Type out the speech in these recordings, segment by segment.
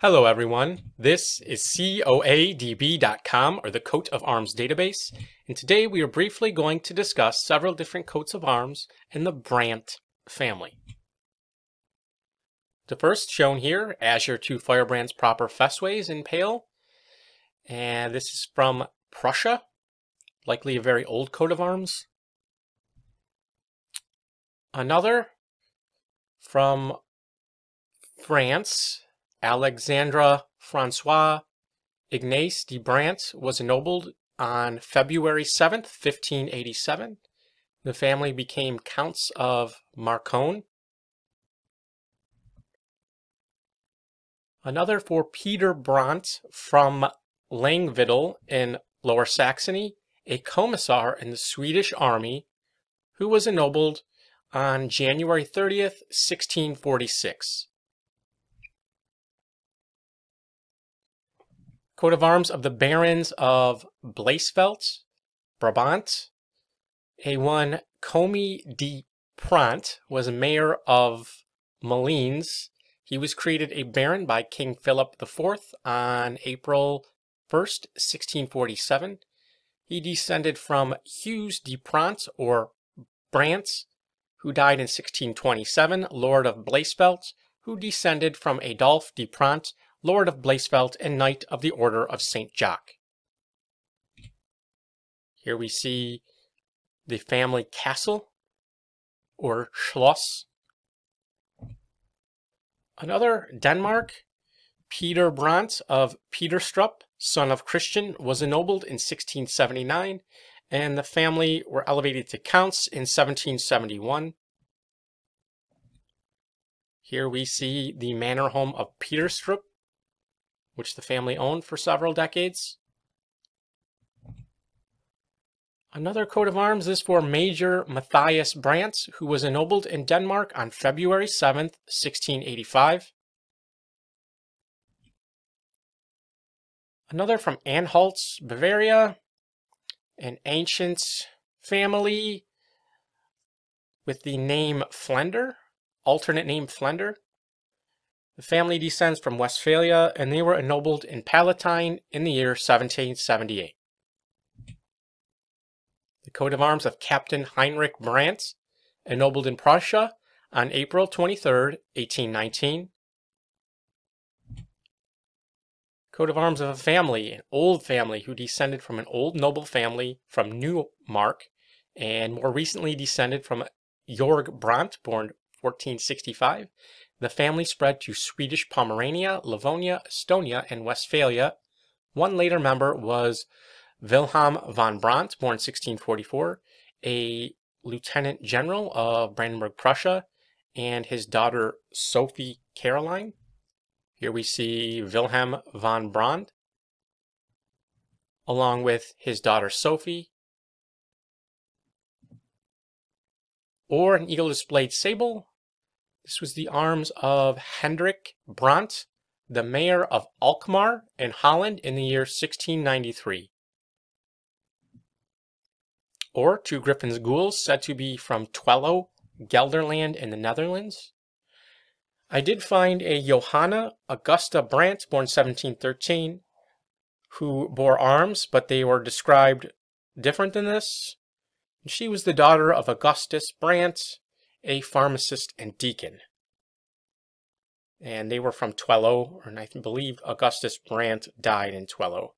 Hello everyone, this is COADB.com or the Coat of Arms database, and today we are briefly going to discuss several different coats of arms in the Brandt family. The first shown here, Azure 2 Firebrand's proper fesswise in pale, and this is from Prussia, likely a very old coat of arms. Another from France, Alexandre Francois Ignace de Brandt was ennobled on February 7th, 1587. The family became Counts of Marconne. Another for Peter Brandt from Langwedel in Lower Saxony, a commissar in the Swedish army who was ennobled on January 30th, 1646. Coat of arms of the Barons of Blaesvelt, Brabant. A1 Comey de Prant was mayor of Malines. He was created a baron by King Philip IV on April 1st, 1647. He descended from Hughes de Prant or Brandt, who died in 1627, Lord of Blaesvelt, who descended from Adolphe de Prant, Lord of Blaesvelt and Knight of the Order of St. Jacques. Here we see the family castle or Schloss. Another Denmark, Peter Brandt of Pederstrup, son of Christian, was ennobled in 1679, and the family were elevated to counts in 1771. Here we see the manor home of Pederstrup, which the family owned for several decades. Another coat of arms is for Major Matthias Brandt, who was ennobled in Denmark on February 7th, 1685. Another from Anhalt, Bavaria, an ancient family with the name Flender, alternate name Flender. The family descends from Westphalia, and they were ennobled in Palatine in the year 1778. The coat of arms of Captain Heinrich Brandt, ennobled in Prussia on April 23, 1819. Coat of arms of a family, an old family who descended from an old noble family from Neumark, and more recently descended from Jorg Brandt, born 1465, the family spread to Swedish Pomerania, Livonia, Estonia, and Westphalia. One later member was Wilhelm von Brandt, born 1644, a lieutenant general of Brandenburg, Prussia, and his daughter Sophie Caroline. Here we see Wilhelm von Brandt, along with his daughter Sophie, or an eagle displayed sable this was the arms of Hendrik Brandt, the mayor of Alkmaar in Holland in the year 1693. Or two Griffin's gules said to be from Twello, Gelderland in the Netherlands. I did find a Johanna Augusta Brandt, born 1713, who bore arms, but they were described different than this. She was the daughter of Augustus Brandt, a pharmacist and deacon. And they were from Twello, and I believe Augustus Brandt died in Twello.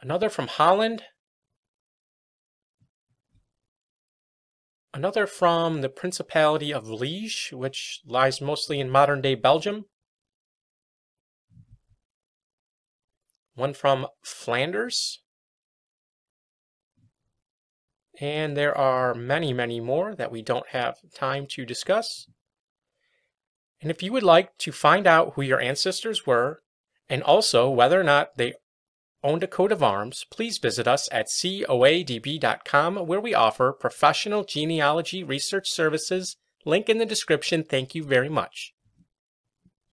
Another from Holland. Another from the Principality of Liege, which lies mostly in modern day Belgium. One from Flanders. And there are many, many more that we don't have time to discuss. And if you would like to find out who your ancestors were, and also whether or not they owned a coat of arms, please visit us at coadb.com where we offer professional genealogy research services. Link in the description. Thank you very much.